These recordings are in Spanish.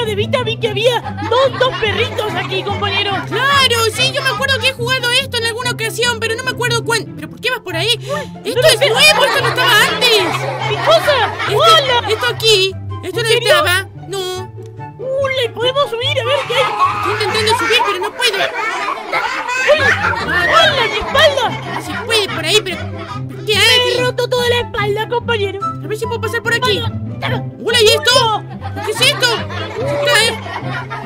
video de Vita vi que había dos, dos perritos aquí, compañero. Claro, sí, yo me acuerdo que he jugado esto en alguna ocasión, pero no me acuerdo cuándo. ¿Pero por qué vas por ahí? Esto es nuevo, esto no estaba antes. ¿Qué cosa? Esto, ¡Hola! esto aquí, esto ¿En no serio? estaba. No. ¡Uh, le podemos subir! A ver qué hay. Estoy intentando subir, pero no puedo. ¡Hola, mi espalda! No se puede por ahí, pero. ¿pero ¿Qué Me haces? he roto toda la espalda, compañero. A ver si puedo pasar por aquí. ¡Hola! ¿Qué es esto? Se cae.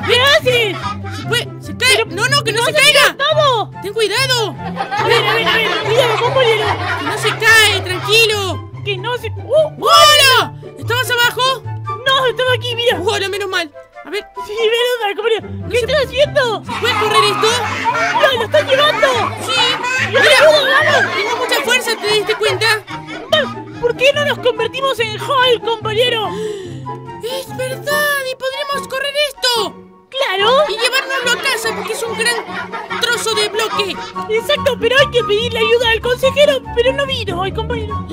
¿Qué haces? Se puede. Se cae. No, no, que no se caiga. ¡Todo! Ten cuidado. A ver, a ver, a ver. Cuidado, compañero. Que no se cae, tranquilo. Que no se... ¡Uh! ¡Hola! ¿Estabas abajo? No, estaba aquí, mira. Hola, menos mal. A ver, Sí, ven, compañero. ¿Qué se- estás haciendo? ¿puedes correr esto? ¡Mira, lo están llevando! Sí. ¡Yo te Mira, vamos! tengo mucha fuerza, ¿te diste cuenta? ¿Por qué no nos convertimos en Hulk, compañero? Un gran trozo de bloque. Exacto, pero hay que pedirle ayuda al consejero, pero no vino hoy, compañero.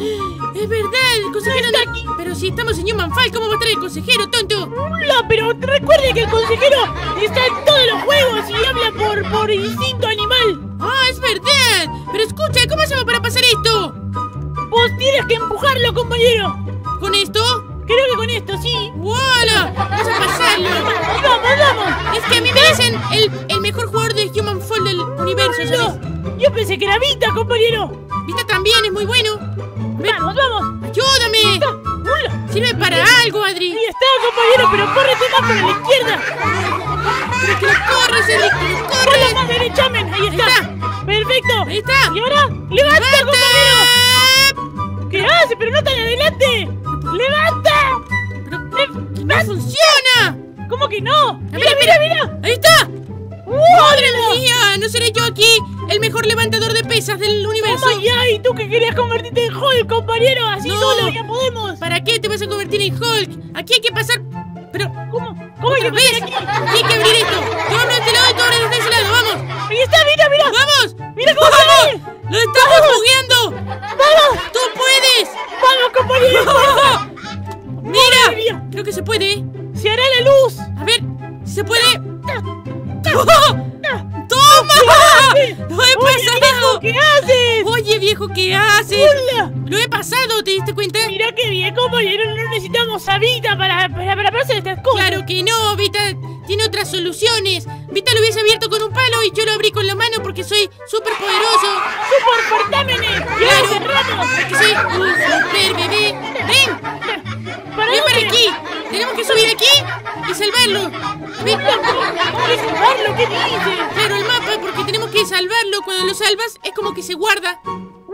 Es verdad, el consejero está aquí. Pero si estamos en Human Fall, ¿cómo va a estar el consejero, tonto? No, pero recuerde que el consejero está en todos los juegos y habla por, por instinto animal. Ah, es verdad. Pero escucha, ¿cómo hacemos para pasar esto? Vos tienes que empujarlo, compañero. ¿Con esto? Creo que con esto, sí. ¡Hola! Vamos a pasarlo. ¡Vamos, vamos! Es que a mí me dicen el, yo pensé que era Vita, compañero. Vista también es muy bueno. Vamos, vamos. ayúdame. Sirve para algo, Adri. Ahí está, compañero, pero córrete más para la izquierda. Pero que lo corres, Adri, que lo ¡Hola, corres. más derechamen! Ahí está. está. Perfecto. Ahí está. Y ahora, ¡levanta, compañero! ¿Qué hace? ¡Pero no tan adelante! ¡Levanta! Pero ¡Le- no funciona. ¿Cómo que no? ¡Mira, mira, mira! Ahí está. ¡Madre mía! ¿No seré yo aquí el mejor levantador de pesas del universo? ¡Oh, my God! ¿Y tú que querías convertirte en Hulk, compañero? Así No. solo ya podemos. ¿Para qué te vas a convertir en Hulk? Aquí hay que pasar... Pero... ¿Cómo? ¿Cómo hay que ¿Otra vez? aquí? Aquí hay que abrir esto. Abro de este lado y tú abres ese lado. ¡Vamos! ¡Ahí está, mira, mira! ¡Vamos! ¡Mira cómo sale! ¡Lo estamos bugueando! ¿Qué haces? ¡Hola! Lo he pasado, ¿te diste cuenta? Mira qué bien, compañero. No necesitamos a Vita para, para, para hacer estas cosas. Claro que no, Vita tiene otras soluciones. Vita lo hubiese abierto con un palo y yo lo abrí con la mano porque soy súper poderoso. ¡Super portámenes! ¡Ya Claro. Porque soy un super bebé. ¡Ven! ¿Para ¡Ven para aquí! Tenemos que subir aquí y salvarlo. ¡Ven! ¿Cómo que salvarlo? ¿Qué dices? Claro, el mapa, porque tenemos que salvarlo. Cuando lo salvas, es como que se guarda.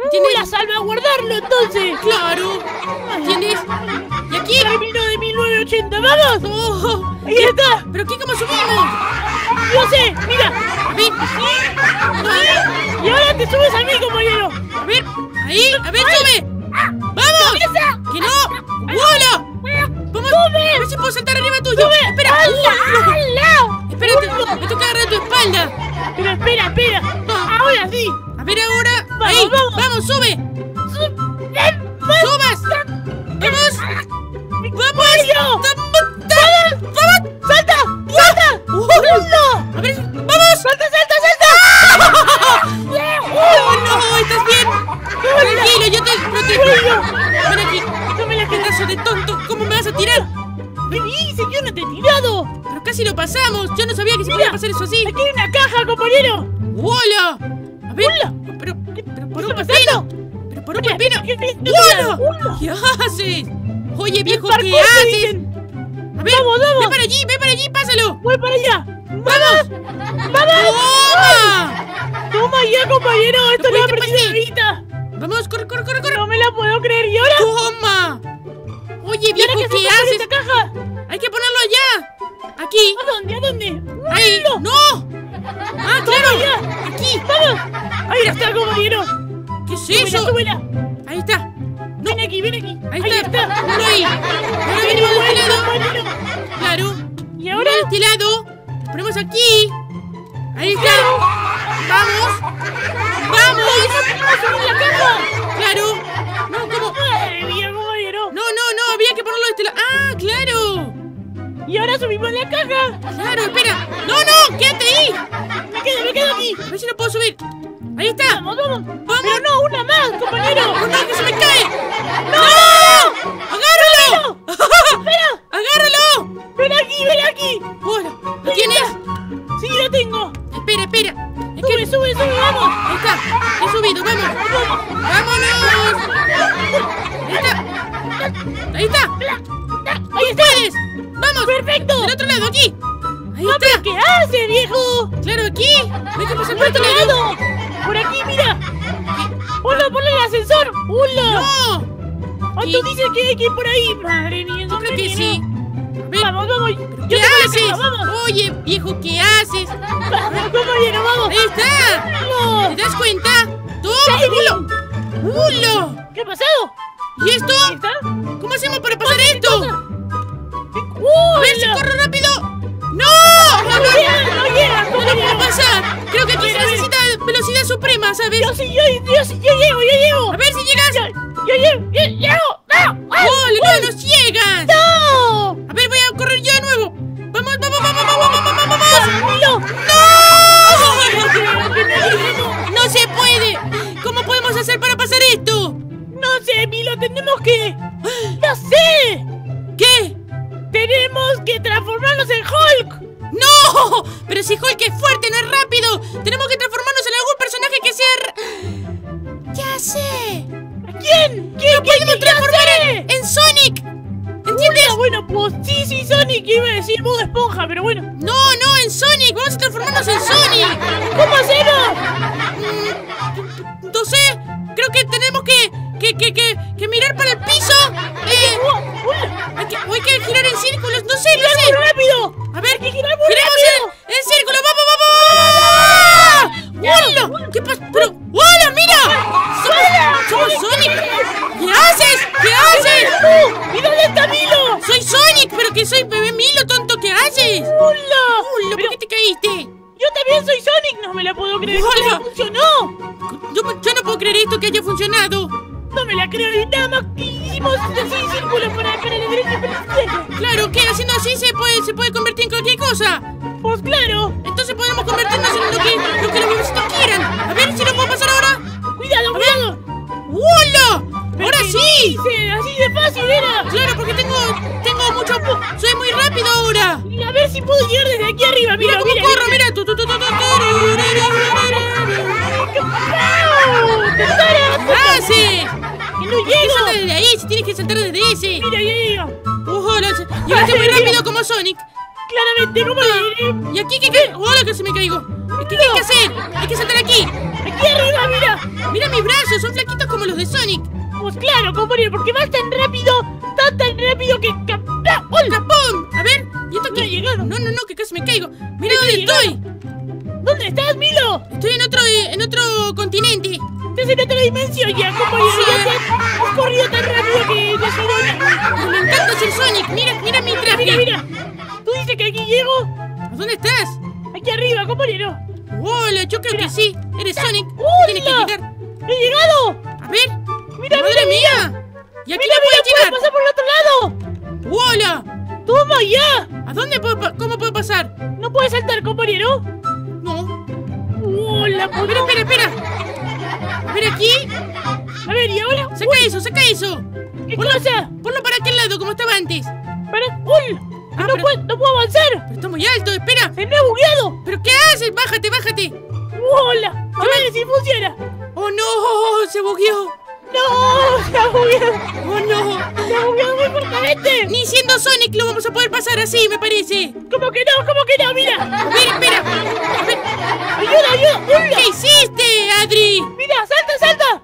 ¿Entiendes? ¡A salvaguardarlo entonces! Claro. ¿Entiendes? Y aquí. ¡Termino de 1980! ¡Vamos! ¡Oh! ¡Ahí está! ¿Pero aquí cómo subimos? ¡Yo sé! ¡Mira! A ver. ¿Sí? Y ahora te subes a mí, compañero. A ver. Ahí. A ver, sube. ¡Vamos! ¡Que no! ¡Hola! ¡Vamos! A ver si puedo saltar arriba tuyo. ¡Espera! ¡Hala! ¡Hala! Espérate, me toca agarrar tu espalda. Pero espera, espera. Ahora sí. A ver ahora. Vamos, vamos. Vamos, sube. ¡Subas! ¿Qué haces? Oye, viejo, ¿qué haces? A ver, Vamos, vamos. ven para allí, ven para allí, pásalo. ¡Voy para allá! ¡Vamos! ¡Vamos! ¡Toma! ¡Toma ya, compañero! ¡Esto no la vista! Vamos, corre, corre, corre, corre. ¡No me la puedo creer! ¿Y ahora? ¡Toma! Oye, ¿Y ahora viejo, qué ¿qué haces? esta caja? Hay que ponerlo allá. Aquí. ¿A dónde? ¿A dónde? Ahí. ¡No! ¡No! ¡Ah, claro! ya! Aquí. ¡Vamos! ¡Ahí está, compañero! ¿Qué es ¡Súbela, eso? súbela! Ahí está. ¡Ven aquí, ven aquí! Ahí, ¡Ahí está. está! Ahí. Ahora venimos de este lado. Claro. ¿Y ahora? De este lado. Ponemos aquí. Ahí está. Vamos. ¡Vamos! ¡Vamos a subir la caja! ¡Claro! No, ¿cómo? No, no, no, había que ponerlo de este lado. ¡Ah, claro! Y ahora subimos la caja. Claro, espera. No, no, quédate ahí. Me quedo, me quedo aquí. A ver si lo puedo subir. Ahí está. Vamos, vamos. Vamos. Pero no, una más, compañero. ¡Oh, no, que se Lado, aquí. Ahí No, está. ¿qué hace, viejo? Claro, aquí. Hay que pasar por ¡Por aquí, mira! ¡Hola, ponle el ascensor! ¡Hola! ¡No! Ah, tú dices que hay que ir por ahí! ¡Madre mía! Yo creo que sí. ¡Vamos, vamos! ¿qué Yo haces? ¡Vamos! Oye, viejo, ¿qué haces? ¡Vamos, compañero, vamos! Ahí está. ¡Vamos! ¿Te das cuenta? ¡Toma, culo! ¡Culo! ¿Qué ha pasado? ¿Y esto? ¿Sabes? ¡Yo sí, yo, yo sí, yo llego, yo llego! A ver si llegas. ¡Yo, yo llego! ¡Yo llego! ¡No! ¡Ah! ¡Oh, no nos llegas! ¡No! A ver, voy a correr yo de nuevo. ¡Vamos, vamos, vamos, vamos, vamos, vamos, vamos! ¡Milo! ¡No! ¡No se puede! ¿Cómo podemos hacer para pasar esto? No sé, Milo, tenemos que... ¡No sé! ¿Qué? ¡Tenemos que transformarnos en Hulk! ¡No! Pero si Hulk es fuerte, no es rápido. Tenemos que transformarnos en algún personaje que sea... sé. ¿Quién? ¿Quién? Transformar ¿Quién? En Sonic. ¿Entiendes? Bueno, pues sí, sí, Sonic, iba a decir Bob Esponja, pero bueno. No, no, en Sonic. Vamos a transformarnos en Sonic. ¿Cómo hacemos? Mm, No sé. Creo que tenemos que... Que, que, que, que mirar para el también soy Sonic, no me la puedo creer. Hola. ¿Cómo funcionó? Yo, yo no puedo creer esto que haya funcionado. No me la creo y nada más que hicimos así círculos para, para la derecha y para la izquierda. Claro, que haciendo así se puede, se puede convertir en cualquier cosa. Pues claro. Entonces podemos convertirnos en lo que, lo que los bebecitos quieran. A ver si lo puedo pasar ahora. Cuidado, cuidado. ¡Hola! ¡Ahora sí! Así de fácil era. Claro, porque tengo, tengo mucho... Soy si puedo llegar desde aquí arriba. Mira Mira, cómo mira, corro, mira. tu. ¡Wow! ¡Tesoro! ¿Qué haces? ¡Que no ¿Qué salta llego! desde ahí? Si tienes que saltar desde ese. Mira, llego. Hola, llegaste muy rápido como Sonic. Claramente, ¿cómo ¿Y aquí qué qué? ¡Hola, que se me caigo! ¿Qué hay que hacer? Hay que saltar aquí. Aquí arriba, mira. Mira mis brazos, son flaquitos como los de Sonic. Pues claro, compañero, porque vas tan rápido, tan tan rápido que... ¡Ah! ¡Capón! A ver, ¿y esto No qué? he llegado. No, no, no, que casi me caigo. Mira No dónde estoy. ¿Dónde estás, Milo? Estoy en otro, en otro continente. Estás en otra dimensión ya, compañero. Has, corrido tan rápido que te Pero me encanta ser Sonic. Mira, mira mi traje. Mira, mira. ¿Tú dices que aquí llego? ¿A dónde estás? Aquí arriba, compañero. Hola, yo creo que sí. Eres Sonic. Tienes que llegar. ¡He llegado! A ver. Mira, ¡Madre mira, mía! ¿Y aquí ¡Mira, no mira! puedes ¡Puedo llegar? pasar por el otro lado! ¡Hola! ¡Toma ya! ¿A dónde puedo ¿Cómo puedo pasar? ¿No puedes saltar, compañero? No. ¡Hola, pues Espera, espera, espera. A ver aquí. A ver, ¿y ahora? Saca eso, saca eso. ¿Qué Ponlo, cosa? ponlo para aquel lado, como estaba antes. Para... ¡Hola! Ah, no, pero- puedo, ¡No puedo avanzar! Pero está muy alto, espera. ¡Se me ha bugueado! ¿Pero qué haces? Bájate, bájate. ¡Hola! A ver si funciona. ¡Oh, no! Se bugueó. ¡No! ¡Se ha bugueado! ¡Oh, no! ¡Se ha bugueado muy fuertemente! Ni siendo Sonic lo vamos a poder pasar así, me parece. ¿Cómo que no? ¿Cómo que no? ¡Mira! A ver, espera. ¡Ayuda, ayuda! ¡Hola! ¿Qué hiciste, Adri? ¡Mira! ¡Salta, salta!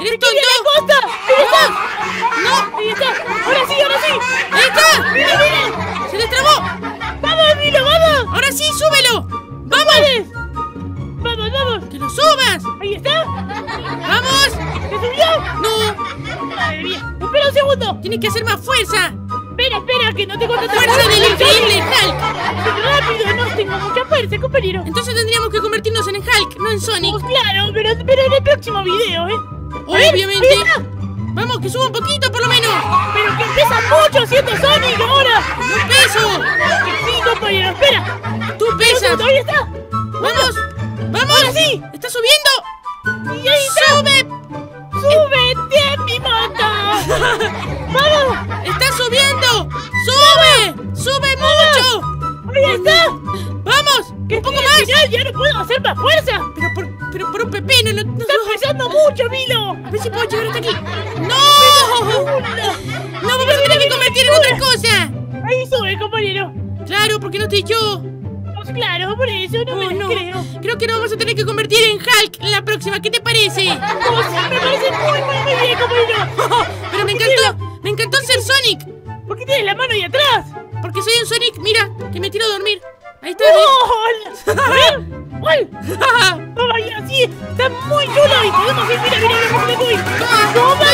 ¿Eres ¡Aquí viene tonto? la costa! ¡Ahí está! ¡No! ¡Ahí está! ¡Ahora sí, ahora sí! ¡Ahí está! ¡Mira, mira! ¡Se destrabó! Tienes que hacer más fuerza. ¡Espera, espera! ¡Que no tengo tanta ¡Fuerza del increíble Hulk! ¡Soy rápido! ¡No tengo mucha fuerza, compañero! Entonces tendríamos que convertirnos en Hulk, no en Sonic. Pues claro, pero, pero en el próximo video, ¿eh? Obviamente. Vamos, que suba un poquito por lo menos. ¡Pero que pesa mucho ¡Vamos! ¡Está subiendo! ¡Sube! ¡Sube mucho! ¡Ahí está! ¡Vamos! ¡Que ¡Un poco más! final, ¡Ya no puedo hacer más fuerza! Pero por, pero por un pepino, no, no- ¡Está pesando mucho, Milo! A ver si puedo llegar hasta aquí. ¡No! ¡No, vamos a tener que convertir en otra cosa! Ahí sube, compañero. Claro, porque no estoy yo. Pues claro, por eso no Oh, me no. creo. Creo que nos vamos a tener que convertir en Hulk en la próxima. ¿Qué te parece? Oh, sí, me parece muy, muy, muy bien, compañero. Pero me encantó, ¡Me encantó ser Sonic! ¿Por qué tienes la mano ahí atrás? Porque soy un Sonic, mira, que me tiro a dormir. Ahí está. ¡Oh! ¡Así! ¡Está muy chulo! ¡Mira, mira, mira.